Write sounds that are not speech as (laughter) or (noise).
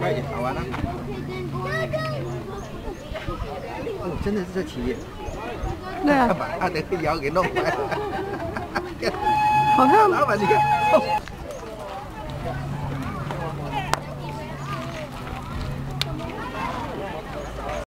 Right, 好玩了。哦，真的是这企业，对啊，(laughs) 把他那个腰给弄坏了。好像 (laughs) 老板，你看。